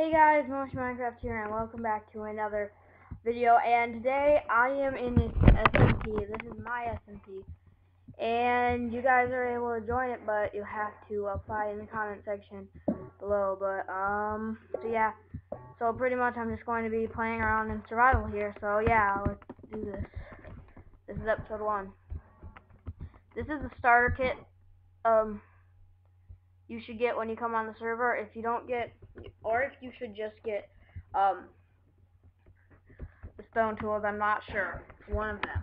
Hey guys, Motion Minecraft here and welcome back to another video. And today I am in this SMP, this is my SMP and you guys are able to join it but you have to apply in the comment section below. But um so yeah. So pretty much I'm just going to be playing around in survival here. So yeah let's do this. This is episode 1 this is the starter kit. Um you should get when you come on the server. If you don't get, or if you should just get um, the stone tools, I'm not sure. One of them.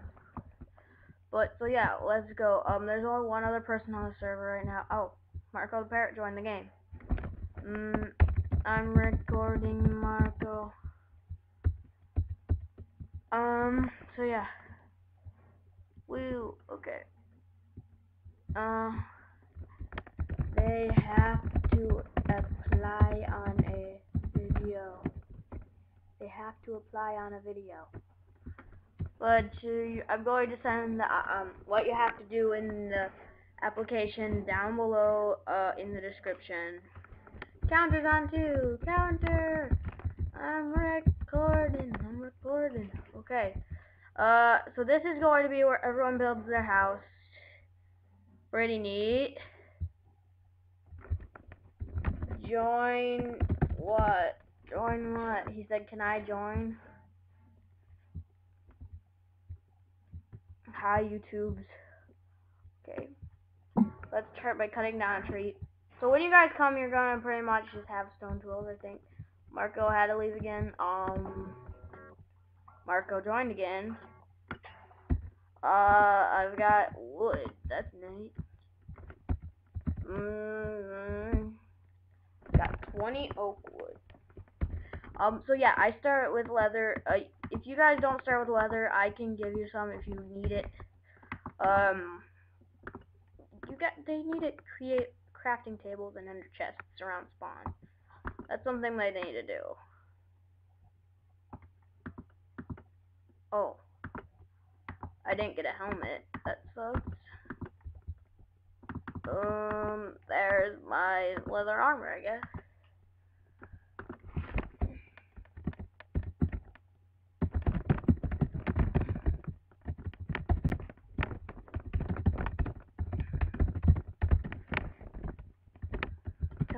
But, so yeah, let's go. Um, there's only one other person on the server right now. Oh, Marco the Parrot joined the game. Mm, I'm recording Marco. Um, so yeah. Woo, okay. Uh they have to apply on a video. They have to apply on a video. But I'm going to send the, uh, um, what you have to do in the application down below uh, in the description. Counter's on two. Counter. I'm recording. I'm recording. Okay. Uh, so this is going to be where everyone builds their house. Pretty neat. Join what? Join what? He said, can I join? Hi, YouTubes. Okay. Let's start by cutting down a tree. So when you guys come, you're gonna pretty much just have stone tools, I think. Marco had to leave again. Um, Marco joined again. Uh, I've got wood. That's neat. Mm -hmm. 20 oak wood. Um, so yeah, I start with leather. Uh, if you guys don't start with leather, I can give you some if you need it. Um, you got they need to create crafting tables and ender chests around spawn. That's something they need to do. Oh, I didn't get a helmet. That sucks. Um, there's my leather armor, I guess.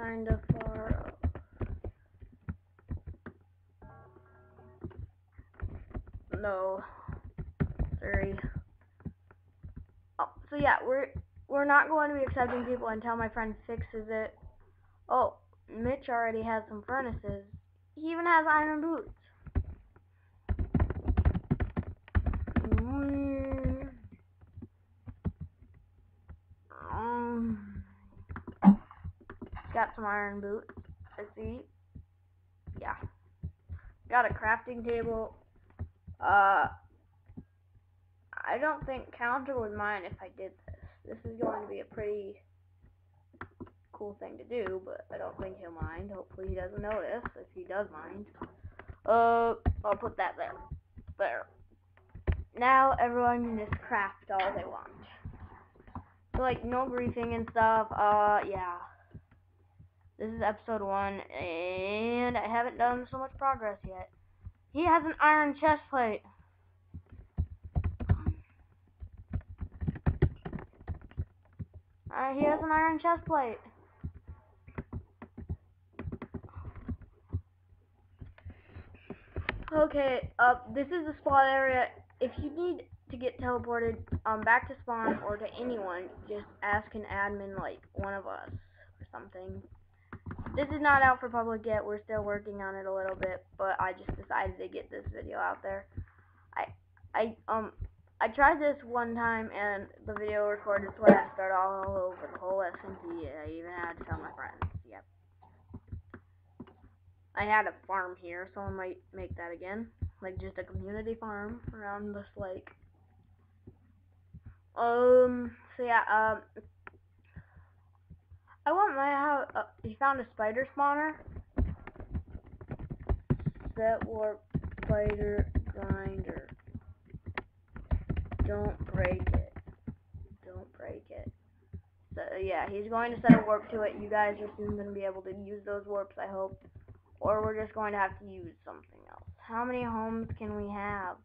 Kind of far. No. Sorry. Oh, so yeah, we're we're not going to be accepting people until my friend fixes it. Oh, Mitch already has some furnaces. He even has iron boots. Mm. Got some iron boots. I see. Yeah. Got a crafting table. Uh, I don't think Counter would mind if I did this. This is going to be a pretty cool thing to do, but I don't think he'll mind. Hopefully he doesn't notice, if he does mind. Uh, I'll put that there. There. Now everyone can just craft all they want. So, like, no griefing and stuff, uh, yeah. This is episode one, and I haven't done so much progress yet. He has an iron chest plate. Uh, he has an iron chest plate. Okay, uh, this is the spawn area. If you need to get teleported um back to spawn or to anyone, just ask an admin like one of us or something. This is not out for public yet. We're still working on it a little bit, but I just decided to get this video out there. I, I, um, I tried this one time, and the video recorded so I had to start all over the whole SMP. I even had to tell my friends. Yep. I had a farm here, so I might make that again. Like, just a community farm around this lake. Um, so yeah, um, I want my house. Uh, he found a spider spawner. Set warp spider grinder. Don't break it. Don't break it. So yeah, he's going to set a warp to it. You guys are soon going to be able to use those warps, I hope. or we're just going to have to use something else. How many homes can we have?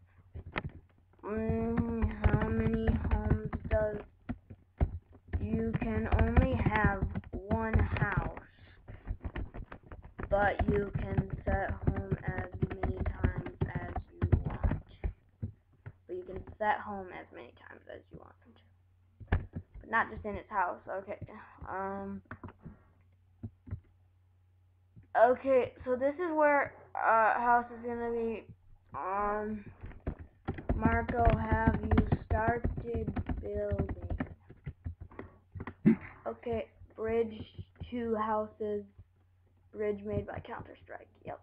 Mm, you can set home as many times as you want. But you can set home as many times as you want but not just in its house. Okay. Um. Okay, so this is where uh house is gonna be. Um. Marco, have you started building? Okay, bridge two houses. Bridge made by Counter Strike. Yep.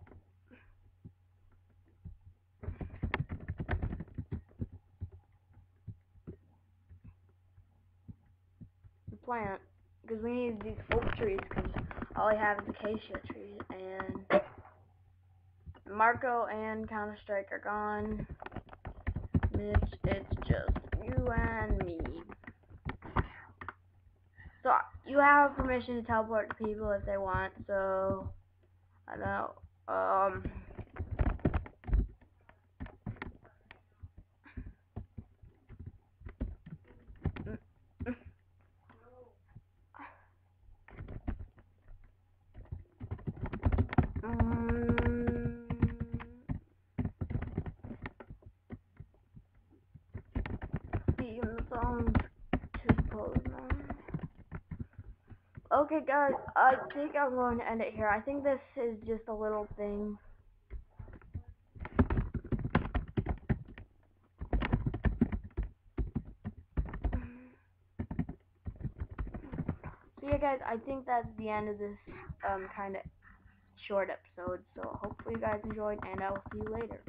The plant because we need these oak trees because all I have is acacia trees and Marco and Counter Strike are gone. It's it's just you and me. So you have permission to teleport to people if they want. So I don't know. Um. Okay guys, I think I'm going to end it here. I think this is just a little thing. So yeah guys, I think that's the end of this um kind of short episode. So hopefully you guys enjoyed and I will see you later.